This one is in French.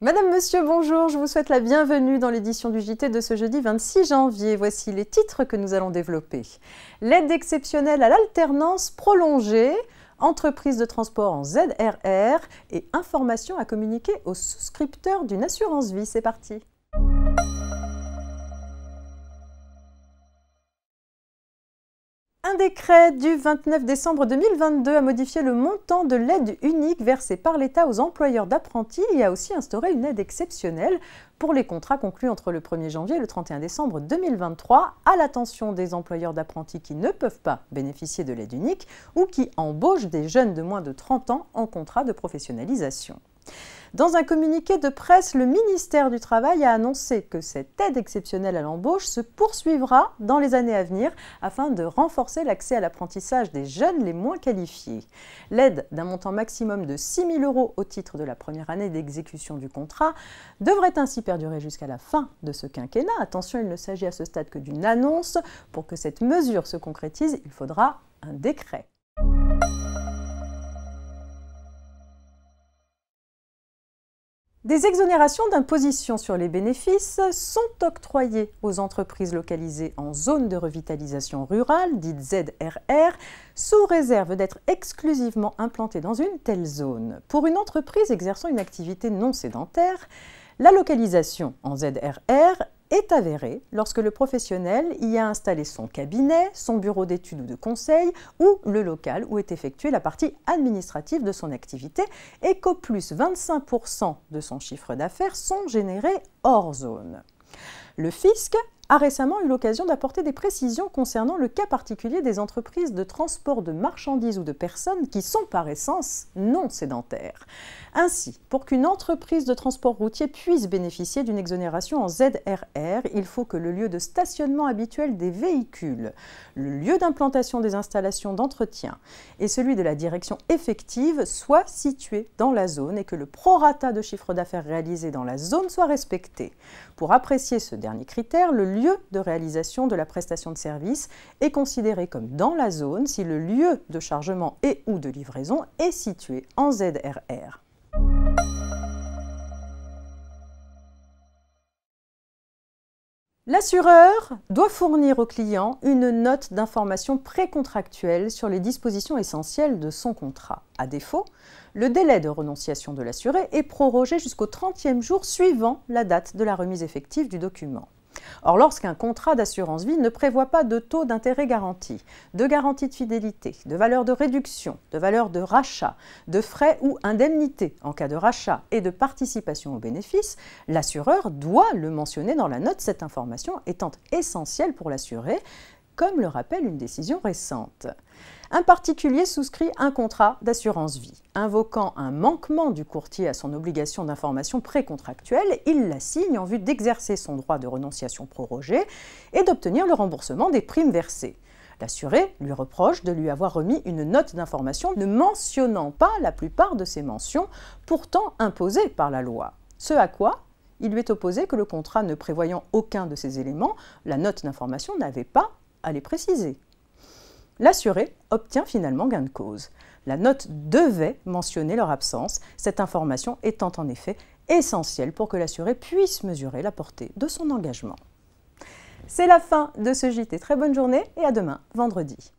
Madame, Monsieur, bonjour, je vous souhaite la bienvenue dans l'édition du JT de ce jeudi 26 janvier. Voici les titres que nous allons développer. L'aide exceptionnelle à l'alternance prolongée, entreprise de transport en ZRR et information à communiquer aux souscripteurs d'une assurance vie. C'est parti. Un décret du 29 décembre 2022 a modifié le montant de l'aide unique versée par l'État aux employeurs d'apprentis et a aussi instauré une aide exceptionnelle pour les contrats conclus entre le 1er janvier et le 31 décembre 2023 à l'attention des employeurs d'apprentis qui ne peuvent pas bénéficier de l'aide unique ou qui embauchent des jeunes de moins de 30 ans en contrat de professionnalisation. Dans un communiqué de presse, le ministère du Travail a annoncé que cette aide exceptionnelle à l'embauche se poursuivra dans les années à venir afin de renforcer l'accès à l'apprentissage des jeunes les moins qualifiés. L'aide d'un montant maximum de 6 000 euros au titre de la première année d'exécution du contrat devrait ainsi perdurer jusqu'à la fin de ce quinquennat. Attention, il ne s'agit à ce stade que d'une annonce. Pour que cette mesure se concrétise, il faudra un décret. Des exonérations d'imposition sur les bénéfices sont octroyées aux entreprises localisées en zone de revitalisation rurale, dite ZRR, sous réserve d'être exclusivement implantées dans une telle zone. Pour une entreprise exerçant une activité non sédentaire, la localisation en ZRR est avérée lorsque le professionnel y a installé son cabinet, son bureau d'études ou de conseil ou le local où est effectuée la partie administrative de son activité et qu'au plus 25% de son chiffre d'affaires sont générés hors zone. Le fisc a récemment eu l'occasion d'apporter des précisions concernant le cas particulier des entreprises de transport de marchandises ou de personnes qui sont par essence non sédentaires. Ainsi, pour qu'une entreprise de transport routier puisse bénéficier d'une exonération en ZRR, il faut que le lieu de stationnement habituel des véhicules, le lieu d'implantation des installations d'entretien et celui de la direction effective soient situés dans la zone et que le prorata de chiffre d'affaires réalisé dans la zone soit respecté. Pour apprécier ce dernier critère, le lieu de réalisation de la prestation de service est considéré comme dans la zone si le lieu de chargement et ou de livraison est situé en ZRR. L'assureur doit fournir au client une note d'information précontractuelle sur les dispositions essentielles de son contrat. À défaut, le délai de renonciation de l'assuré est prorogé jusqu'au 30e jour suivant la date de la remise effective du document. Or, lorsqu'un contrat d'assurance vie ne prévoit pas de taux d'intérêt garanti, de garantie de fidélité, de valeur de réduction, de valeur de rachat, de frais ou indemnités en cas de rachat et de participation au bénéfice, l'assureur doit le mentionner dans la note, cette information étant essentielle pour l'assuré, comme le rappelle une décision récente. Un particulier souscrit un contrat d'assurance vie. Invoquant un manquement du courtier à son obligation d'information précontractuelle, il la signe en vue d'exercer son droit de renonciation prorogé et d'obtenir le remboursement des primes versées. L'assuré lui reproche de lui avoir remis une note d'information ne mentionnant pas la plupart de ces mentions, pourtant imposées par la loi. Ce à quoi il lui est opposé que le contrat ne prévoyant aucun de ces éléments, la note d'information n'avait pas à les préciser. L'assuré obtient finalement gain de cause. La note devait mentionner leur absence, cette information étant en effet essentielle pour que l'assuré puisse mesurer la portée de son engagement. C'est la fin de ce JT. Très bonne journée et à demain, vendredi.